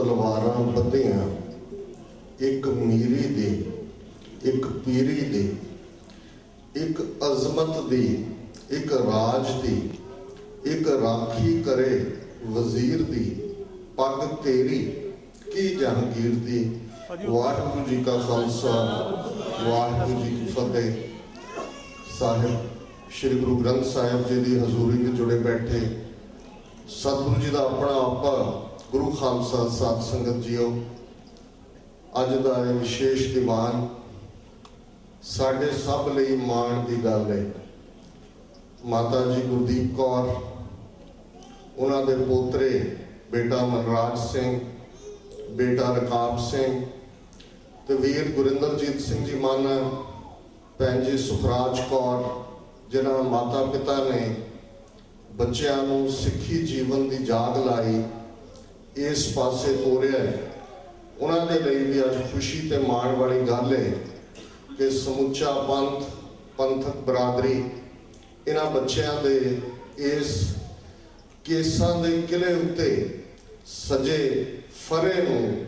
ਤਲਵਾਰਾਂ ਬੱਧੀਆਂ ਇੱਕ ਮੀਰੀ ਦੀ, ਇੱਕ ਪੀਰੀ ਦੀ, ਇੱਕ ਅਜ਼ਮਤ ਦੀ, ਇੱਕ ਰਾਜ ਦੀ, ਇੱਕ ਰਾਖੀ ਕਰੇ ਵਜ਼ੀਰ ਦੀ, ਪੱਗ ਤੇਰੀ, ਕੀ ਜਹਾਂਗੀਰ ਦੀ? ਵਾਹਿਗੁਰੂ ਜੀ ਕਾ ਖਾਲਸਾ, ਵਾਹਿਗੁਰੂ ਜੀ ਕੀ ਫਤਿਹ। ਸਾਹਿਬ, ਸ੍ਰੀ ਗੁਰੂ ਗ੍ਰੰਥ ਸਾਹਿਬ ਜੀ ਦੀ ਹਜ਼ੂਰੀ ਵਿੱਚ ਜੁੜੇ ਬੈਠੇ। ਸਤਿਗੁਰੂ ਜੀ ਦਾ ਆਪਣਾ ਆਪਾ ਗੁਰੂ ਖਾਲਸਾ ਸਾਧ ਸੰਗਤ ਜੀਓ, ਅੱਜ ਦਾ ਇਹ ਵਿਸ਼ੇਸ਼ ਦੀਵਾਨ ਸਾਡੇ ਸਭ ਲਈ ਮਾਣ ਦੀ ਗੱਲ ਹੈ। ਮਾਤਾ ਜੀ ਗੁਰਦੀਪ ਕੌਰ, ਉਹਨਾਂ ਦੇ ਪੋਤਰੇ ਬੇਟਾ ਮਨਰਾਜ ਸਿੰਘ, ਬੇਟਾ ਰਕਾਬ ਸਿੰਘ ਤੇ ਵੀਰ ਗੁਰਿੰਦਰਜੀਤ ਸਿੰਘ ਜੀ ਮਾਨ, ਭੈਣ ਜੀ ਸੁਖਰਾਜ ਕੌਰ, ਜਿਨ੍ਹਾਂ ਮਾਤਾ ਪਿਤਾ ਨੇ ਬੱਚਿਆਂ ਨੂੰ ਸਿੱਖੀ ਜੀਵਨ ਦੀ ਜਾਗ ਲਾਈ। ਇਸ ਪਾਸੇ ਤੋਰਿਆ ਉਹਨਾਂ ਦੇ ਲਈ ਵੀ ਅੱਜ ਖੁਸ਼ੀ ਤੇ ਮਾਣ ਵਾਲੀ ਗੱਲ ਹੈ ਕਿ ਸਮੁੱਚਾ ਪੰਥ, ਪੰਥਕ ਬਰਾਦਰੀ ਇਹਨਾਂ ਬੱਚਿਆਂ ਦੇ ਇਸ ਕੇਸਾਂ ਦੇ ਕਿਲੇ ਉੱਤੇ ਸਜੇ ਫਰੇ ਨੂੰ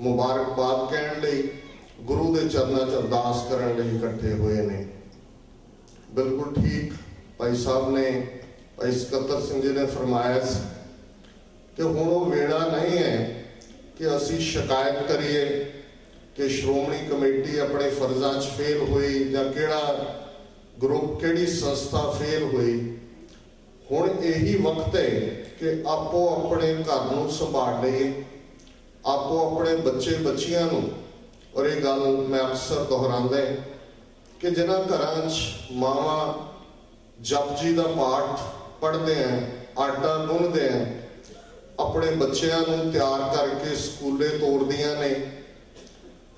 ਮੁਬਾਰਕਬਾਦ ਕਹਿਣ ਲਈ, ਗੁਰੂ ਦੇ ਚਰਨਾਂ 'ਚ ਅਰਦਾਸ ਕਰਨ ਲਈ ਇਕੱਠੇ ਹੋਏ ਨੇ। ਬਿਲਕੁਲ ਠੀਕ ਭਾਈ ਸਾਹਿਬ ਨੇ, ਭਾਈ ਸਕੱਤਰ ਸਿੰਘ ਜੀ ਨੇ ਫਰਮਾਇਆ ਸੀ ਕਿ ਹੁਣ ਉਹ ਵੇਲਾ ਨਹੀਂ ਹੈ ਕਿ ਅਸੀਂ ਸ਼ਿਕਾਇਤ ਕਰੀਏ ਕਿ ਸ਼੍ਰੋਮਣੀ ਕਮੇਟੀ ਆਪਣੇ ਫਰਜ਼ਾਂ 'ਚ ਫੇਲ ਹੋਈ ਜਾਂ ਕਿਹੜਾ ਗਰੁੱਪ ਕਿਹੜੀ ਸੰਸਥਾ ਫੇਲ ਹੋਈ। ਹੁਣ ਇਹੀ ਵਕਤ ਹੈ ਕਿ ਆਪੋ ਆਪਣੇ ਘਰ ਨੂੰ ਸੰਭਾਲ ਲਈਏ, ਆਪੋ ਆਪਣੇ ਬੱਚੇ ਬੱਚੀਆਂ ਨੂੰ। ਔਰ ਇਹ ਗੱਲ ਮੈਂ ਅਕਸਰ ਦੁਹਰਾਉਂਦਾ ਕਿ ਜਿਨ੍ਹਾਂ ਘਰਾਂ 'ਚ ਮਾਵਾ ਜਪਜੀ ਦਾ ਪਾਠ ਪੜ੍ਹਦੇ ਆ, ਆਟਾ ਗੁੰਨਦੇ ਆ ਆਪਣੇ ਬੱਚਿਆਂ ਨੂੰ ਤਿਆਰ ਕਰਕੇ ਸਕੂਲੇ ਤੋੜਦੀਆਂ ਨੇ।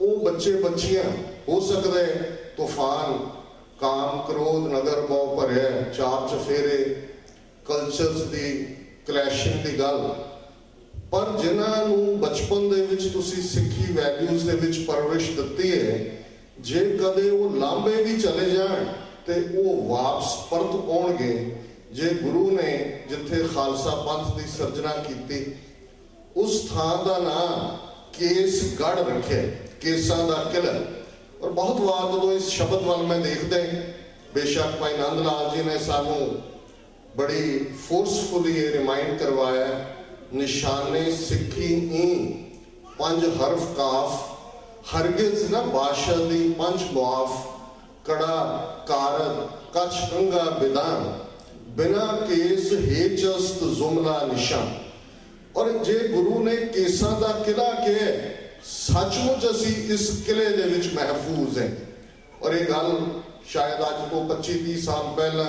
ਉਹ ਬੱਚੇ ਬੱਚੀਆਂ, ਹੋ ਸਕਦਾ ਹੈ ਤੂਫਾਨ, ਕਾਮ ਕ੍ਰੋਧ ਨਗਰ ਬਹੁ ਭਰਿਆ ਚਾਰ ਚਫੇਰੇ ਕਲਚਰਸ ਦੀ ਕਲੈਸ਼ਿੰਗ ਦੀ ਗੱਲ। ਪਰ ਜਿਨ੍ਹਾਂ ਨੂੰ ਬਚਪਨ ਦੇ ਵਿੱਚ ਤੁਸੀਂ ਸਿੱਖੀ ਵੈਲਿਊਜ਼ ਦੇ ਵਿੱਚ ਪਰਵਰਿਸ਼ ਦਿੱਤੀ ਹੈ, ਜੇ ਕਦੇ ਉਹ ਲਾਂਬੇ ਵੀ ਚਲੇ ਜਾਣ ਤੇ ਉਹ ਵਾਪਸ ਪਰਤ ਆਉਣਗੇ ਜੇ ਗੁਰੂ ਨੇ ਜਿੱਥੇ ਖਾਲਸਾ ਪੰਥ ਦੀ ਸਿਰਜਣਾ ਕੀਤੀ, ਉਸ ਥਾਂ ਦਾ ਨਾਮ ਕੇਸ ਗੜ ਰੱਖਿਆ, ਕੇਸਾਂ ਦਾ ਕਿਲਾ ਔਰ ਬਹੁਤ ਵਾਰ ਜਦੋਂ ਇਸ ਸ਼ਬਦ ਵੱਲ ਮੈਂ ਦੇਖਦਾ ਬੇਸ਼ੱਕ ਭਾਈ ਨੰਦ ਲਾਲ ਜੀ ਨੇ ਸਾਨੂੰ ਬੜੀ ਫੋਰਸਫੁਲੀ ਇਹ ਰਿਮਾਈਂਡ ਕਰਵਾਇਆ, ਨਿਸ਼ਾਨੇ ਸਿੱਖੀ ਈ, ਪੰਜ ਹਰਫ ਕਾਫ, ਹਰਗਿਜ਼ ਨਾ ਬਾਸ਼ਾ ਦੀ ਪੰਜ ਮੁਆਫ ਕੜਾ ਕਾਰਦ ਕਛ ਕੰਗਾ ਬਿਦਾਨ। ਬਿਨਾ ਕੇਸ ਹੇਚਸਤ ਜਸਤ ਜ਼ੁਮਲਾ ਨਿਸ਼ਾਨ। ਔਰ ਜੇ ਗੁਰੂ ਨੇ ਕੇਸਾਂ ਦਾ ਕਿਲਾ ਕਿਹਾ, ਸੱਚਮੁੱਚ ਅਸੀਂ ਇਸ ਕਿਲੇ ਦੇ ਵਿੱਚ ਮਹਿਫੂਜ਼ ਹੈ। ਔਰ ਇਹ ਗੱਲ ਸ਼ਾਇਦ ਅੱਜ ਤੋਂ 25 30 ਸਾਲ ਪਹਿਲਾਂ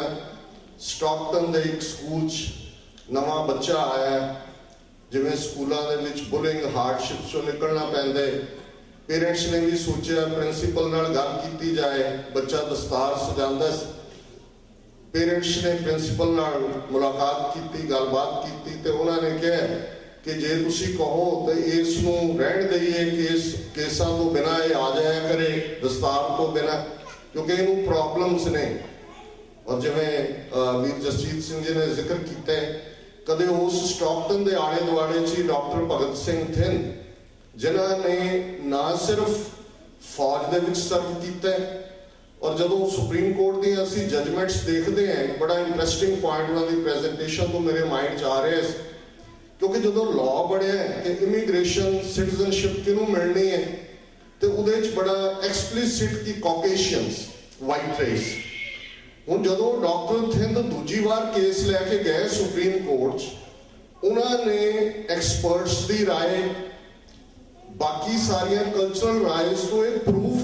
ਸਟਾਕਟਨ ਦੇ ਇੱਕ ਸਕੂਲ 'ਚ ਨਵਾਂ ਬੱਚਾ ਆਇਆ ਜਿਵੇਂ ਸਕੂਲਾਂ ਦੇ ਵਿੱਚ ਬੁਲਿੰਗ ਹਾਰਡਸ਼ਿਪ ਚੋਂ ਨਿਕਲਣਾ ਪੈਂਦਾ ਪੇਰੈਂਟਸ ਨੇ ਵੀ ਸੋਚਿਆ, ਪ੍ਰਿੰਸੀਪਲ ਨਾਲ ਗੱਲ ਕੀਤੀ ਜਾਏ, ਬੱਚਾ ਦਸਤਾਰ ਸਜਾਉਂਦਾ ਪੇਰੈਂਟਸ ਨੇ, ਪ੍ਰਿੰਸੀਪਲ ਨਾਲ ਮੁਲਾਕਾਤ ਕੀਤੀ, ਗੱਲਬਾਤ ਕੀਤੀ ਤੇ ਉਹਨਾਂ ਨੇ ਕਿਹਾ ਕਿ ਜੇ ਤੁਸੀਂ ਕਹੋ ਤੇ ਇਸ ਨੂੰ ਰਹਿਣ ਦਈਏ ਕਿ ਕੇਸਾਂ ਤੋਂ ਬਿਨਾ ਇਹ ਆ ਜਾਇਆ ਕਰੇ, ਦਸਤਾਰ ਤੋਂ ਬਿਨਾ, ਕਿਉਂਕਿ ਇਹਨੂੰ ਪ੍ਰੋਬਲਮਸ ਨੇ। ਔਰ ਜਿਵੇਂ ਵੀਰ ਜਸਜੀਤ ਸਿੰਘ ਜੀ ਨੇ ਜ਼ਿਕਰ ਕੀਤਾ ਕਦੇ ਉਸ ਸਟਾਕਟਨ ਦੇ ਆਲੇ ਦੁਆਲੇ 'ਚ ਡਾਕਟਰ ਭਗਤ ਸਿੰਘ ਥਿੰਨ ਜਿਨ੍ਹਾਂ ਨੇ ਨਾ ਸਿਰਫ ਫੌਜ ਦੇ ਵਿੱਚ ਸਰਵ ਕੀਤਾ ਔਰ ਜਦੋਂ ਸੁਪਰੀਮ ਕੋਰਟ ਦੀਆਂ ਅਸੀਂ ਜਜਮੈਂਟਸ ਦੇਖਦੇ ਆਂ ਬੜਾ ਇੰਟਰਸਟਿੰਗ ਪੁਆਇੰਟ ਉਹਨਾਂ ਦੀ ਪ੍ਰੈਜੈਂਟੇਸ਼ਨ ਤੋਂ ਮੇਰੇ ਮਾਈਂਡ 'ਚ ਆ ਰਿਹਾ ਹੈ ਕਿਉਂਕਿ ਜਦੋਂ ਲਾਅ ਬਣਿਆ ਕਿ ਇਮੀਗ੍ਰੇਸ਼ਨ ਸਿਟੀਜ਼ਨਸ਼ਿਪ ਕਿਹਨੂੰ ਮਿਲਣੀ ਹੈ ਤੇ ਉਹਦੇ 'ਚ ਬੜਾ ਐਕਸਪਲਿਸਿਟ ਕਿ ਕਾਕੇਸ਼ੀਅਨਸ ਵਾਈਟ ਰੇਸ ਹੁਣ ਜਦੋਂ ਡਾਕਟਰ ਥਿੰਦ ਦੂਜੀ ਵਾਰ ਕੇਸ ਲੈ ਕੇ ਗਏ ਸੁਪਰੀਮ ਕੋਰਟ 'ਚ ਉਹਨਾਂ ਨੇ ਐਕਸਪਰਟਸ ਦੀ رائے ਬਾਕੀ ਸਾਰੀਆਂ ਕਲਚਰਲ ਰਾਈਜ਼ ਤੋਂ ਇਹ ਪ੍ਰੂਫ ਕੀਤਾ ਕਿ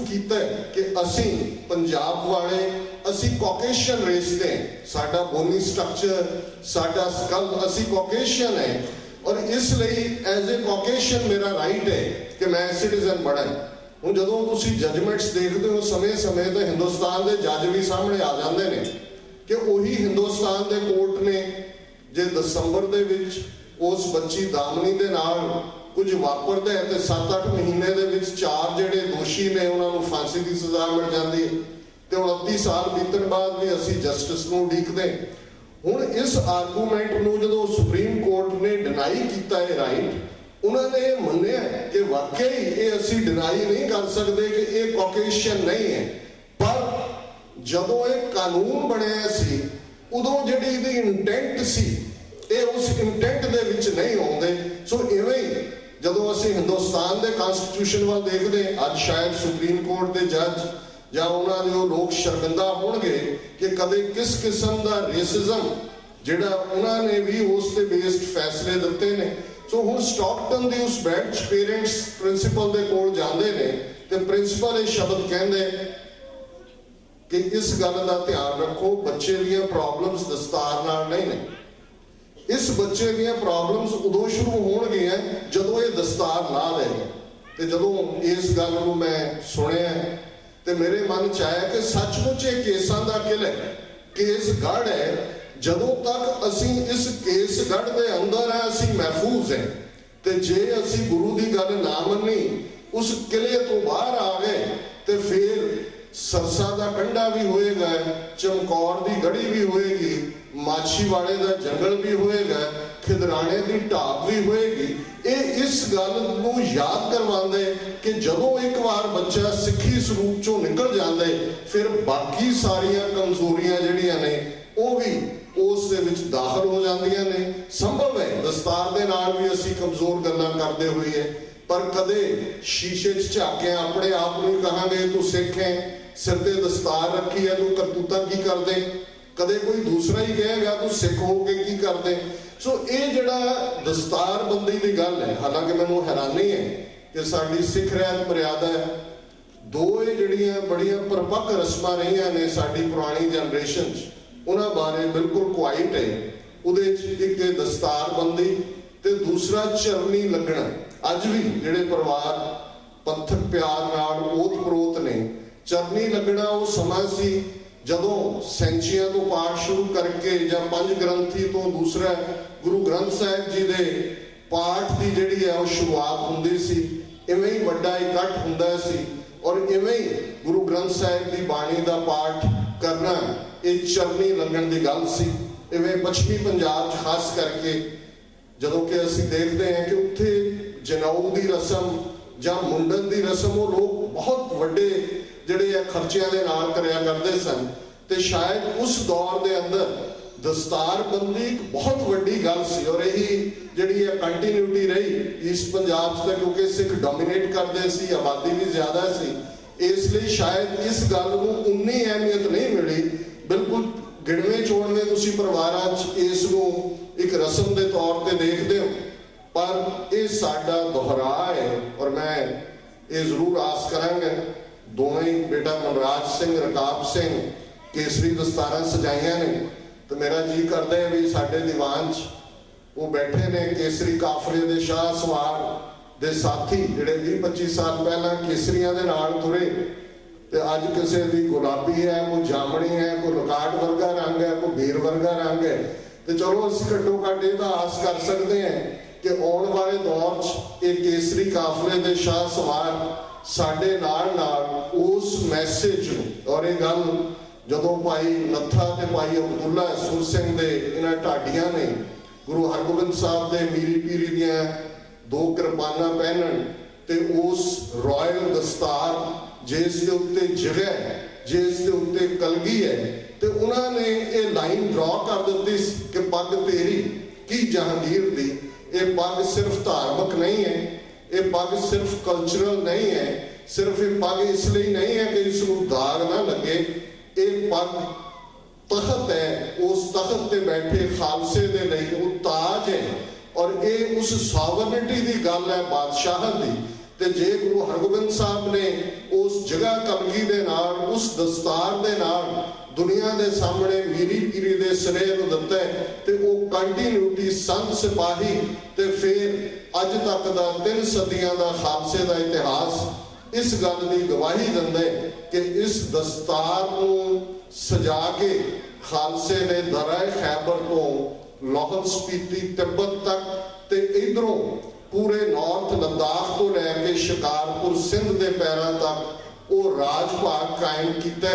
ਅਸੀਂ ਪੰਜਾਬ ਵਾਲੇ, ਅਸੀਂ ਕਾਕੇਸ਼ੀਅਨ ਰੇਸ ਦੇ ਸਾਡਾ ਬੋਨੀ ਸਟਰਕਚਰ ਸਾਡਾ ਸਕਲ ਅਸੀਂ ਕਾਕੇਸ਼ੀਅਨ ਹੈ। ਔਰ ਇਸ ਲਈ ਐਜ਼ ਅ ਕਾਕੇਸ਼ੀਅਨ ਮੇਰਾ ਰਾਈਟ ਹੈ ਕਿ ਮੈਂ ਸਿਟੀਜ਼ਨ ਬਣਾ। ਹੁਣ ਜਦੋਂ ਤੁਸੀਂ ਜਜਮੈਂਟਸ ਦੇਖਦੇ ਹੋ, ਸਮੇਂ-ਸਮੇਂ ਤੇ ਹਿੰਦੁਸਤਾਨ ਦੇ ਜੱਜ ਵੀ ਸਾਹਮਣੇ ਆ ਜਾਂਦੇ ਨੇ ਕਿ ਉਹੀ ਹਿੰਦੁਸਤਾਨ ਦੇ ਕੋਰਟ ਨੇ, ਜੇ ਦਸੰਬਰ ਦੇ ਵਿੱਚ ਉਸ ਬੱਚੀ ਦਾਮਨੀ ਦੇ ਨਾਲ ਕੁਝ ਵਾਪਰਦਾ ਹੈ ਤੇ 7-8 ਮਹੀਨੇ ਦੇ ਵਿੱਚ ਚਾਰ ਜਿਹੜੇ ਦੋਸ਼ੀ ਨੇ ਉਹਨਾਂ ਨੂੰ ਫਾਂਸੀ ਦੀ ਸਜ਼ਾ ਮਿਲ ਜਾਂਦੀ ਹੈ। ਤੇ 29 ਸਾਲ ਬੀਤਣ ਬਾਅਦ ਵੀ ਅਸੀਂ ਜਸਟਿਸ ਨੂੰ ਉਡੀਕਦੇ ਹੁਣ ਇਸ ਆਰਗੂਮੈਂਟ ਨੂੰ ਜਦੋਂ ਸੁਪਰੀਮ ਕੋਰਟ ਨੇ ਡਿਨਾਈ ਕੀਤਾ ਇਹ ਰਾਈਟ ਉਹਨਾਂ ਨੇ ਮੰਨਿਆ ਕਿ ਵਾਕਈ ਇਹ ਅਸੀਂ ਡਿਨਾਈ ਨਹੀਂ ਕਰ ਸਕਦੇ ਕਿ ਇਹ ਕਾਕੇਸ਼ੀਅਨ ਨਹੀਂ ਹੈ। ਪਰ ਜਦੋਂ ਇਹ ਕਾਨੂੰਨ ਬਣਿਆ ਸੀ, ਉਦੋਂ ਜਿਹੜੀ ਇਹਦੀ ਇੰਟੈਂਟ ਸੀ, ਇਹ ਉਸ ਇੰਟੈਂਟ ਦੇ ਵਿੱਚ ਨਹੀਂ ਆਉਂਦੇ। ਸੋ ਇਵੇਂ ਹੀ ਜਦੋਂ ਅਸੀਂ ਹਿੰਦੁਸਤਾਨ ਦੇ ਕਨਸਟੀਟਿਊਸ਼ਨ ਵੱਲ ਦੇਖਦੇ, ਅੱਜ ਸ਼ਾਇਦ ਸੁਪਰੀਮ ਕੋਰਟ ਦੇ ਜੱਜ ਜਾਂ ਉਹਨਾਂ ਦੇ ਉਹ ਲੋਕ ਸ਼ਰਮਿੰਦਾ ਹੋਣਗੇ ਕਿ ਕਦੇ ਕਿਸ ਕਿਸਮ ਦਾ ਰੇਸਿਜ਼ਮ ਜਿਹੜਾ ਉਹਨਾਂ ਨੇ ਵੀ ਉਸ ਤੇ ਬੇਸਡ ਫੈਸਲੇ ਦਿੱਤੇ ਨੇ। ਸੋ ਹੁਣ ਸਟਾਕਟਨ ਦੀ ਉਸ ਬੈਂਚ ਪੇਰੈਂਟਸ ਪ੍ਰਿੰਸੀਪਲ ਦੇ ਕੋਲ ਜਾਂਦੇ ਨੇ ਤੇ ਪ੍ਰਿੰਸੀਪਲ ਇਹ ਸ਼ਬਦ ਕਹਿੰਦੇ ਕਿ ਇਸ ਗੱਲ ਦਾ ਧਿਆਨ ਰੱਖੋ, ਬੱਚੇ ਦੀਆਂ ਪ੍ਰੋਬਲਮਸ ਦਸਤਾਰ ਨਾਲ ਨਹੀਂ ਨੇ। ਇਸ ਬੱਚੇ ਦੀਆਂ ਪ੍ਰੋਬਲਮਸ ਉਦੋਂ ਸ਼ੁਰੂ ਹੋਣਗੀਆਂ ਜਦੋਂ ਇਹ ਦਸਤਾਰ ਲਾ ਦੇਗਾ ਤੇ ਜਦੋਂ ਇਸ ਗੱਲ ਨੂੰ ਮੈਂ ਸੁਣਿਆ ਤੇ ਮੇਰੇ ਮਨ ਚ ਆਇਆ ਕਿ ਸੱਚਮੁੱਚ ਇਹ ਕੇਸਾਂ ਦਾ ਕਿਲ ਹੈ। ਕੇਸ ਗੜ ਹੈ। ਜਦੋਂ ਤੱਕ ਅਸੀਂ ਇਸ ਕੇਸ ਗੜ ਦੇ ਅੰਦਰ ਆ ਅਸੀਂ ਮਹਿਫੂਜ਼ ਹੈ। ਤੇ ਜੇ ਅਸੀਂ ਗੁਰੂ ਦੀ ਗੱਲ ਨਾ ਮੰਨੀ, ਉਸ ਕਿਲੇ ਤੋਂ ਬਾਹਰ ਆ ਗਏ ਤੇ ਫਿਰ ਸਰਸਾ ਦਾ ਕੰਡਾ ਵੀ ਹੋਏਗਾ, ਚਮਕੌਰ ਦੀ ਗੜੀ ਵੀ ਹੋਏਗੀ ਮਾਛੀ ਵਾਲੇ ਦਾ ਜੰਗਲ ਵੀ ਹੋਏਗਾ, ਖਿਦਰਾਣੇ ਦੀ ਢਾਬ ਵੀ ਹੋਏਗੀ। ਇਹ ਇਸ ਗੱਲ ਨੂੰ ਯਾਦ ਕਰਵਾਉਂਦੇ ਕਿ ਜਦੋਂ ਇੱਕ ਵਾਰ ਬੱਚਾ ਸਿੱਖੀ ਸਰੂਪ ਚੋਂ ਨਿਕਲ ਜਾਂਦਾ ਫਿਰ ਬਾਕੀ ਸਾਰੀਆਂ ਕਮਜ਼ੋਰੀਆਂ ਜਿਹੜੀਆਂ ਨੇ, ਉਹ ਵੀ ਉਸ ਦੇ ਵਿੱਚ ਦਾਖਲ ਹੋ ਜਾਂਦੀਆਂ ਨੇ। ਸੰਭਵ ਹੈ, ਦਸਤਾਰ ਦੇ ਨਾਲ ਵੀ ਅਸੀਂ ਕਮਜ਼ੋਰ ਗੱਲਾਂ ਕਰਦੇ ਹੋਈਏ ਪਰ ਕਦੇ ਸ਼ੀਸ਼ੇ 'ਚ ਝਾਕਿਆ, ਆਪਣੇ ਆਪ ਨੂੰ ਕਹਾਂਗੇ, ਤੂੰ ਸਿੱਖ ਹੈ ਸਿਰ ਤੇ ਦਸਤਾਰ ਰੱਖੀ ਹੈ ਤੂੰ ਕਰਤੂਤਾਂ ਕੀ ਕਰਦੇ? ਕਦੇ ਕੋਈ ਦੂਸਰਾ ਹੀ ਕਹੇਗਾ, ਤੂੰ ਸਿੱਖ ਹੋ ਕੇ ਕੀ ਕਰਦੇ? ਸੋ ਇਹ ਜਿਹੜਾ ਦਸਤਾਰ ਬੰਦੀ ਦੀ ਗੱਲ ਹੈ, ਹਾਲਾਂਕਿ ਮੈਨੂੰ ਹੈਰਾਨੀ ਹੈ ਕਿ ਸਾਡੀ ਸਿੱਖ ਰਹਿਤ ਮਰਿਆਦਾ ਹੈ। ਦੋ ਇਹ ਜਿਹੜੀਆਂ ਬੜੀਆਂ ਪਰਪੱਕ ਰਸਮਾਂ ਰਹੀਆਂ ਨੇ ਸਾਡੀ ਪੁਰਾਣੀ ਜਨਰੇਸ਼ਨ 'ਚ, ਉਹਨਾਂ ਬਾਰੇ ਬਿਲਕੁਲ ਕੁਆਇਟ ਹੈ। ਉਹਦੇ 'ਚ ਇੱਕ ਦਸਤਾਰ ਬੰਦੀ ਤੇ ਦੂਸਰਾ ਚਰਨੀ ਲੱਗਣਾ। ਅੱਜ ਵੀ ਜਿਹੜੇ ਪਰਿਵਾਰ, ਪੰਥਕ ਪਿਆਰ ਨਾਲ ਓਤ ਪ੍ਰੋਤ ਨੇ, ਚਰਨੀ ਲੱਗਣਾ ਉਹ ਸਮਾਂ ਸੀ ਜਦੋਂ ਸੈਂਚੀਆਂ ਤੋਂ ਪਾਠ ਸ਼ੁਰੂ ਕਰਕੇ ਜਾਂ ਪੰਜ ਗ੍ਰੰਥੀ ਤੋਂ ਦੂਸਰਾ ਗੁਰੂ ਗ੍ਰੰਥ ਸਾਹਿਬ ਜੀ ਦੇ ਪਾਠ ਦੀ ਜਿਹੜੀ ਹੈ ਉਹ ਸ਼ੁਰੂਆਤ ਹੁੰਦੀ ਸੀ, ਇਵੇਂ ਹੀ ਵੱਡਾ ਇਕੱਠ ਹੁੰਦਾ ਸੀ ਔਰ ਇਵੇਂ ਹੀ ਗੁਰੂ ਗ੍ਰੰਥ ਸਾਹਿਬ ਦੀ ਬਾਣੀ ਦਾ ਪਾਠ ਕਰਨਾ ਇਹ ਚਰਨੀ ਲੱਗਣ ਦੀ ਗੱਲ ਸੀ। ਇਵੇਂ ਪੱਛਮੀ ਪੰਜਾਬ 'ਚ ਖਾਸ ਕਰਕੇ ਜਦੋਂ ਕਿ ਅਸੀਂ ਦੇਖਦੇ ਹਾਂ ਕਿ ਉੱਥੇ ਜਨਾਊ ਦੀ ਰਸਮ ਜਾਂ ਮੁੰਡਨ ਦੀ ਰਸਮ ਉਹ ਲੋਕ ਬਹੁਤ ਵੱਡੇ ਜਿਹੜੇ ਆ ਖਰਚਿਆਂ ਦੇ ਨਾਲ ਕਰਿਆ ਕਰਦੇ ਸਨ, ਤੇ ਸ਼ਾਇਦ ਉਸ ਦੌਰ ਦੇ ਅੰਦਰ ਦਸਤਾਰਬੰਦੀ ਇੱਕ ਬਹੁਤ ਵੱਡੀ ਗੱਲ ਸੀ ਔਰ ਇਹ ਜਿਹੜੀ ਹੈ ਕੰਟੀਨਿਊਟੀ ਰਹੀ ਇਸ ਪੰਜਾਬ 'ਚ ਤਾਂ, ਕਿਉਂਕਿ ਸਿੱਖ ਡੋਮੀਨੇਟ ਕਰਦੇ ਸੀ, ਆਬਾਦੀ ਵੀ ਜ਼ਿਆਦਾ ਸੀ, ਇਸ ਲਈ ਸ਼ਾਇਦ ਇਸ ਗੱਲ ਨੂੰ ਉਨੀ ਅਹਿਮੀਅਤ ਨਹੀਂ ਮਿਲੀ। ਬਿਲਕੁਲ ਗਿਣਵੇਂ ਚੋਣਵੇਂ ਤੁਸੀਂ ਪਰਿਵਾਰਾਂ 'ਚ ਇਸ ਨੂੰ ਇੱਕ ਰਸਮ ਦੇ ਤੌਰ ਤੇ ਦੇਖਦੇ ਹੋ, ਪਰ ਇਹ ਸਾਡਾ ਦੁਹਰਾ ਹੈ ਔਰ ਮੈਂ ਇਹ ਜ਼ਰੂਰ ਆਸ ਕਰਾਂਗਾ ਦੋਵੇਂ ਬੇਟਾ ਮਨਰਾਜ ਸਿੰਘ, ਰਕਾਬ ਸਿੰਘ, ਕੇਸਰੀ ਦਸਤਾਰਾਂ ਸਜਾਈਆਂ ਨੇ। ਤੇ ਮੇਰਾ ਜੀ ਕਰਦਾ ਹੈ ਵੀ ਸਾਡੇ ਦੀਵਾਨ 'ਚ ਉਹ ਬੈਠੇ ਨੇ ਕੇਸਰੀ ਕਾਫਲੇ ਦੇ ਸ਼ਾਹ ਸਵਾਰ ਦੇ ਸਾਥੀ, ਜਿਹੜੇ 20 25 ਸਾਲ ਪਹਿਲਾਂ ਕੇਸਰੀਆਂ ਦੇ ਨਾਲ ਤੁਰੇ। ਤੇ ਅੱਜ ਕਿਸੇ ਦੀ ਗੁਲਾਬੀ ਹੈ, ਕੋਈ ਜਾਮਣੀ ਹੈ, ਕੋਈ ਲਕਾਟ ਵਰਗਾ ਰੰਗ ਹੈ, ਕੋਈ ਬੀਰ ਵਰਗਾ ਰੰਗ ਹੈ। ਤੇ ਚਲੋ ਅਸੀਂ ਘੱਟੋ ਘੱਟ ਇਹ ਤਾਂ ਆਸ ਕਰ ਸਕਦੇ ਹਾਂ ਕਿ ਆਉਣ ਵਾਲੇ ਦੌਰ 'ਚ ਇਹ ਕੇਸਰੀ ਕਾਫਲੇ ਦੇ ਸ਼ਾਹ ਸਵਾਰ ਸਾਡੇ ਨਾਲ ਨਾਲ ਉਸ ਮੈਸੇਜ ਨੂੰ ਔਰ ਇਹ ਗੱਲ ਜਦੋਂ ਭਾਈ ਨੱਥਾ ਤੇ ਭਾਈ ਅਬਦੁੱਲਾ ਸੁਰ ਸਿੰਘ ਦੇ ਇਹਨਾਂ ਢਾਡੀਆਂ ਨੇ ਗੁਰੂ ਹਰਗੋਬਿੰਦ ਸਾਹਿਬ ਦੇ ਮੀਰੀ ਪੀਰੀ ਦੀਆਂ ਦੋ ਕਿਰਪਾਨਾਂ ਪਹਿਨਣ ਤੇ ਉਸ ਰਾਇਲ ਦਸਤਾਰ ਜਿਸ ਦੇ ਉੱਤੇ ਜਗ੍ਹਾ ਜਿਸ ਦੇ ਉੱਤੇ ਕਲਗੀ ਹੈ ਤੇ ਉਹਨਾਂ ਨੇ ਇਹ ਲਾਈਨ ਡਰਾ ਕਰ ਦਿੱਤੀ ਕਿ ਪੱਗ ਤੇਰੀ, ਕੀ ਜਹਾਂਗੀਰ ਦੀ? ਇਹ ਪੱਗ ਸਿਰਫ ਧਾਰਮਿਕ ਨਹੀਂ ਹੈ ਇਹ ਪੱਗ ਸਿਰਫ ਕਲਚਰਲ ਨਹੀਂ ਹੈ, ਸਿਰਫ ਇਹ ਪੱਗ ਇਸ ਲਈ ਨਹੀਂ ਹੈ ਕਿ ਇਸ ਨੂੰ ਦਾਗ ਨਾ ਲੱਗੇ। ਇਹ ਪੱਗ ਤਖਤ ਹੈ, ਉਸ ਤਖਤ ਤੇ ਬੈਠੇ ਖਾਲਸੇ ਦੇ ਲਈ ਉਹ ਤਾਜ ਹੈ। ਔਰ ਇਹ ਉਸ ਸਾਵਰਨਿਟੀ ਦੀ ਗੱਲ ਹੈ ਬਾਦਸ਼ਾਹਤ ਦੀ। ਤੇ ਜੇ ਗੁਰੂ ਹਰਗੋਬਿੰਦ ਸਾਹਿਬ ਨੇ ਉਸ ਜਗ੍ਹਾ ਕਲਗੀ ਦੇ ਨਾਲ, ਉਸ ਦਸਤਾਰ ਦੇ ਨਾਲ ਦੁਨੀਆ ਦੇ ਸਾਹਮਣੇ ਮੀਰੀ ਪੀਰੀ ਦੇ ਸਨੇਹ ਨੂੰ ਦਿੱਤਾ ਤੇ ਉਹ ਕੰਟੀਨਿਊਟੀ ਸੰਤ ਸਿਪਾਹੀ ਤੇ ਫਿਰ ਅੱਜ ਤੱਕ ਦਾ ਤਿੰਨ ਸਦੀਆਂ ਦਾ ਖਾਲਸੇ ਦਾ ਇਤਿਹਾਸ ਇਸ ਗੱਲ ਦੀ ਗਵਾਹੀ ਦਿੰਦੇ ਕਿ ਇਸ ਦਸਤਾਰ ਨੂੰ ਸਜਾ ਕੇ ਖਾਲਸੇ ਨੇ ਦਰਾਏ ਖੈਬਰ ਤੋਂ ਲਾਹੌਰ ਸਪੀਤੀ ਤਿੱਬਤ ਤੱਕ ਤੇ ਇਧਰੋਂ ਪੂਰੇ ਨਾਰਥ ਲਦਾਖ ਤੋਂ ਲੈ ਕੇ ਸ਼ਿਕਾਰਪੁਰ ਸਿੰਧ ਦੇ ਪੈਰਾਂ ਤੱਕ ਉਹ ਰਾਜ ਭਾਗ ਕਾਇਮ ਕੀਤਾ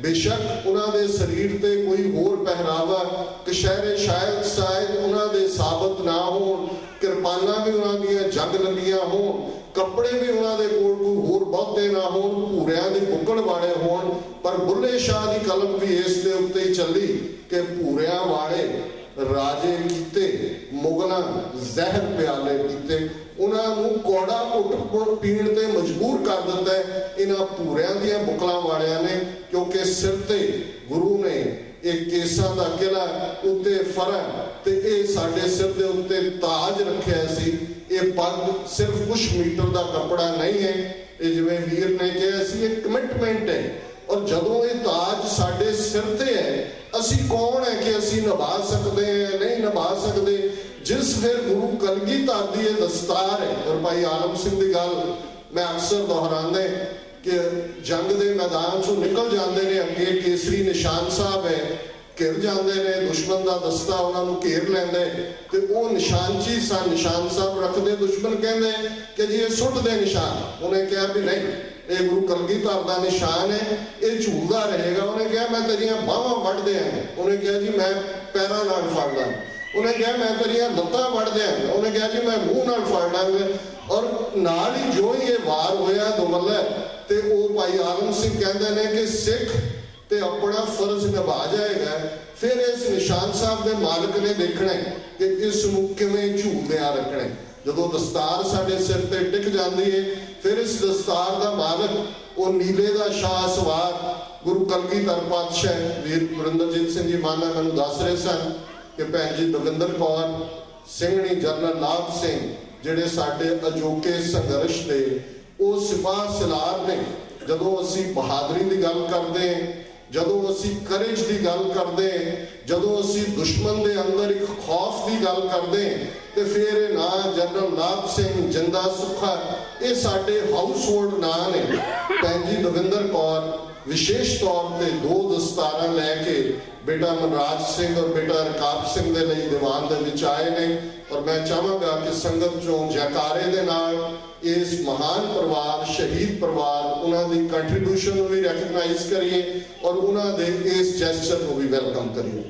ਬੇਸ਼ੱਕ ਉਹਨਾਂ ਦੇ ਸਰੀਰ ਤੇ ਕੋਈ ਹੋਰ ਪਹਿਰਾਵਾ, ਕਸ਼ਹਿਰੇ ਸ਼ਾਇਦ ਸ਼ਾਇਦ ਉਹਨਾਂ ਦੇ ਸਾਬਤ ਨਾ ਹੋਣ ਕਿਰਪਾਨਾਂ ਵੀ ਉਹਨਾਂ ਦੀਆਂ, ਜੰਗ ਲੱਗੀਆਂ ਹੋਣ, ਕੱਪੜੇ ਵੀ ਉਹਨਾਂ ਦੇ ਕੋਲ ਕੋਈ ਹੋਰ ਬਹੁਤੇ ਨਾ ਹੋਣ, ਭੂਰਿਆਂ ਦੀ ਬੁੱਕਣ ਵਾਲੇ ਹੋਣ, ਪਰ ਬੁੱਲੇ ਸ਼ਾਹ ਦੀ ਕਲਮ ਵੀ ਇਸ ਦੇ ਉੱਤੇ ਹੀ ਚੱਲੀ ਕਿ ਭੂਰਿਆਂ ਵਾਲੇ ਰਾਜੇ ਕੀਤੇ, ਮੁਗਲਾਂ ਜ਼ਹਿਰ ਪਿਆਲੇ ਕੀਤੇ। ਉਹਨਾਂ ਨੂੰ ਕੋੜਾ ਘੁੱਟ ਪੀਣ ਤੇ ਮਜਬੂਰ ਕਰ ਦਿੱਤਾ ਇਹਨਾਂ ਭੂਰਿਆਂ ਦੀਆਂ ਬੁਕਲਾਂ ਵਾਲਿਆਂ ਨੇ, ਕਿਉਂਕਿ ਸਿਰ ਤੇ ਗੁਰੂ ਨੇ ਇਹ ਕੇਸਾਂ ਦਾ ਕਿਲਾ ਉੱਤੇ ਫਰਾਂ ਤੇ ਇਹ ਸਾਡੇ ਸਿਰ ਦੇ ਉੱਤੇ ਤਾਜ ਰੱਖਿਆ ਸੀ। ਇਹ ਪੱਗ ਸਿਰਫ ਕੁਝ ਮੀਟਰ ਦਾ ਕੱਪੜਾ ਨਹੀਂ ਹੈ। ਇਹ ਜਿਵੇਂ ਵੀਰ ਨੇ ਕਿਹਾ ਸੀ, ਇਹ ਕਮਿਟਮੈਂਟ ਹੈ। ਔਰ ਜਦੋਂ ਇਹ ਤਾਜ ਸਾਡੇ ਸਿਰ ਤੇ ਹੈ, ਅਸੀਂ ਕੌਣ ਹੈ ਕਿ ਅਸੀਂ ਨਿਭਾ ਸਕਦੇ ਹਾਂ ਨਹੀਂ ਨਿਭਾ ਸਕਦੇ? ਜਿਸ ਫਿਰ ਗੁਰੂ ਕਲਗੀਧਰ ਦੀ ਇਹ ਦਸਤਾਰ ਹੈ। ਔਰ ਭਾਈ ਆਲਮ ਸਿੰਘ ਦੀ ਗੱਲ ਮੈਂ ਅਕਸਰ ਦੁਹਰਾਉਂਦਾ ਕਿ ਜੰਗ ਦੇ ਮੈਦਾਨ ਚੋਂ ਨਿਕਲ ਜਾਂਦੇ ਨੇ ਅੱਗੇ ਕੇਸਰੀ ਨਿਸ਼ਾਨ ਸਾਹਿਬ ਹੈ, ਘਿਰ ਜਾਂਦੇ ਨੇ, ਦੁਸ਼ਮਣ ਦਾ ਦਸਤਾ ਉਹਨਾਂ ਨੂੰ ਘੇਰ ਲੈਂਦੇ ਤੇ ਉਹ ਨਿਸ਼ਾਨਚੀ ਸਾ ਨਿਸ਼ਾਨ ਸਾਹਿਬ ਰੱਖਦੇ, ਦੁਸ਼ਮਣ ਕਹਿੰਦੇ ਕਿ ਜੀ ਇਹ ਸੁੱਟ ਦੇ ਨਿਸ਼ਾਨ। ਉਹਨੇ ਕਿਹਾ ਵੀ ਨਹੀਂ, ਇਹ ਗੁਰੂ ਕਲਗੀਧਰ ਦਾ ਨਿਸ਼ਾਨ ਹੈ, ਇਹ ਝੂਲਦਾ ਰਹੇਗਾ। ਉਹਨੇ ਕਿਹਾ, ਮੈਂ ਤੇਰੀਆਂ ਬਾਹਾਂ ਵੱਢ ਦਿਆਂ ਉਹਨੇ ਕਿਹਾ, ਜੀ ਮੈਂ ਪੈਰਾਂ ਨਾਲ ਫੜ ਲਾਂ। ਉਹਨੇ ਕਿਹਾ, ਮੈਂ ਤੇਰੀਆਂ ਲੱਤਾਂ ਵੱਢ ਦਿਆਂ ਉਹਨੇ ਕਿਹਾ, ਜੀ ਮੈਂ ਮੂੰਹ ਨਾਲ ਫੜ ਲਾਂਗਾ। ਔਰ ਨਾਲ ਹੀ ਜੋ ਹੀ ਇਹ ਵਾਰ ਹੋਇਆ, ਦੁਮੱਲੇ ਤੇ ਉਹ ਭਾਈ ਆਲਮ ਸਿੰਘ ਕਹਿੰਦੇ ਨੇ ਕਿ ਸਿੱਖ ਤੇ ਆਪਣਾ ਫਰਜ਼ ਨਿਭਾ ਜਾਏਗਾ। ਫਿਰ ਇਸ ਨਿਸ਼ਾਨ ਸਾਹਿਬ ਦੇ ਮਾਲਕ ਨੇ ਦੇਖਣਾ ਕਿ ਇਸ ਨੂੰ ਕਿਵੇਂ ਝੂਲਦਿਆਂ ਰੱਖਣਾ। ਜਦੋਂ ਦਸਤਾਰ ਸਾਡੇ ਸਿਰ ਤੇ ਟਿਕ ਜਾਂਦੀ ਹੈ ਫਿਰ ਇਸ ਦਸਤਾਰ ਦਾ ਮਾਲਕ, ਉਹ ਨੀਲੇ ਦਾ ਸ਼ਾਹ ਸਵਾਰ, ਗੁਰੂ ਕਲਗੀਧਰ ਪਾਤਸ਼ਾਹ ਵੀਰ ਗੁਰਿੰਦਰਜੀਤ ਸਿੰਘ ਜੀ ਮਾਨਾ ਮੈਨੂੰ ਦੱਸ ਰਹੇ ਸਨ ਕਿ ਭੈਣ ਜੀ ਦਵਿੰਦਰ ਕੌਰ, ਸਿੰਘਣੀ ਜਨਰਲ ਲਾਭ ਸਿੰਘ, ਜਿਹੜੇ ਸਾਡੇ ਅਜੋਕੇ ਸੰਘਰਸ਼ ਦੇ ਉਹ ਸਿਪਾਹ ਸਲਾਰ ਨੇ। ਜਦੋਂ ਅਸੀਂ ਬਹਾਦਰੀ ਦੀ ਗੱਲ ਕਰਦੇ, ਜਦੋਂ ਅਸੀਂ ਕਰੇਜ ਦੀ ਗੱਲ ਕਰਦੇ, ਜਦੋਂ ਅਸੀਂ ਦੁਸ਼ਮਣ ਦੇ ਅੰਦਰ ਇੱਕ ਖੌਫ ਦੀ ਗੱਲ ਕਰਦੇ, ਤੇ ਫਿਰ ਇਹ ਨਾਂ ਜਨਰਲ ਨਾਥ ਸਿੰਘ ਜਿੰਦਾ ਸੁਖਾ, ਇਹ ਸਾਡੇ ਹਾਊਸ ਹੋਲਡ ਨਾਂ ਨੇ। ਭੈਣ ਜੀ ਦਵਿੰਦਰ ਕੌਰ ਵਿਸ਼ੇਸ਼ ਤੌਰ ਤੇ ਦੋ ਦਸਤਾਰਾਂ ਲੈ ਕੇ ਬੇਟਾ ਮਨਰਾਜ ਸਿੰਘ ਔਰ ਬੇਟਾ ਰਕਾਬ ਸਿੰਘ ਦੇ ਲਈ ਦੀਵਾਨ ਦੇ ਵਿੱਚ ਆਏ ਨੇ। ਔਰ ਮੈਂ ਚਾਹਾਂਗਾ ਕਿ ਸੰਗਤ ਚੋਂ ਜੈਕਾਰੇ ਦੇ ਨਾਲ ਇਸ ਮਹਾਨ ਪਰਿਵਾਰ, ਸ਼ਹੀਦ ਪਰਿਵਾਰ, ਉਹਨਾਂ ਦੀ ਕੰਟਰੀਬਿਊਸ਼ਨ ਨੂੰ ਵੀ ਰੈਕਗਨਾਈਜ਼ ਕਰੀਏ ਔਰ ਉਹਨਾਂ ਦੇ ਇਸ ਜੈਸਚਰ ਨੂੰ ਵੀ ਵੈਲਕਮ ਕਰੀਏ।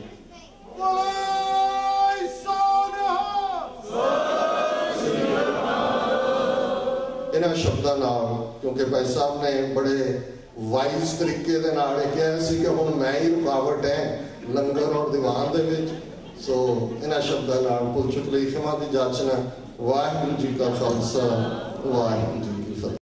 ਇਹਨਾਂ ਸ਼ਬਦਾਂ ਨਾਲ, ਕਿਉਂਕਿ ਭਾਈ ਸਾਹਿਬ ਨੇ ਬੜੇ ਵਾਈਜ਼ ਤਰੀਕੇ ਦੇ ਨਾਲ ਇਹ ਕਿਹਾ ਸੀ ਕਿ ਹੁਣ ਮੈਂ ਹੀ ਰੁਕਾਵਟ ਹੈ ਲੰਗਰ ਔਰ ਦੀਵਾਨ ਦੇ ਵਿੱਚ। ਸੋ ਇਹਨਾਂ ਸ਼ਬਦਾਂ ਨਾਲ ਪੁੱਛ ਲਈ ਖਿਮਾ ਦੀ ਜਾਚਨਾ ਵਾਹਿਗੁਰੂ ਜੀ ਕਾ ਖਾਲਸਾ, ਵਾਹਿਗੁਰੂ ਜੀ